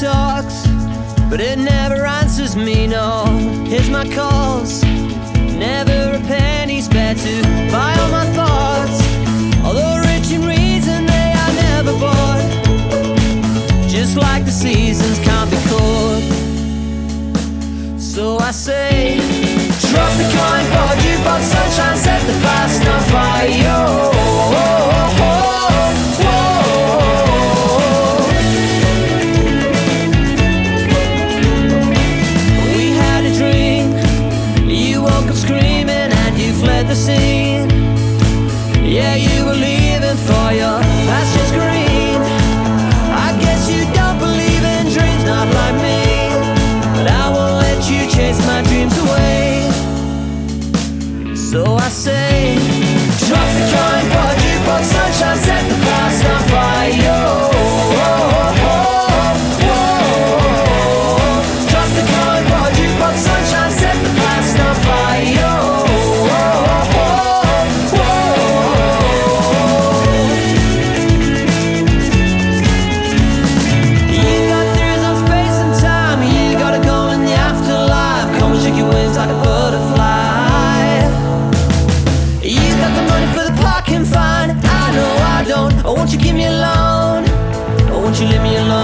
talks, but it never answers me, no. Here's my calls, never a penny spare to buy all my thoughts. Although rich in reason, they are never bought. Just like the seasons can't be caught. So I say. You green. I guess you don't believe in dreams, not like me. But I won't let you chase my dreams away. So I say. give me alone? Or won't you leave me alone?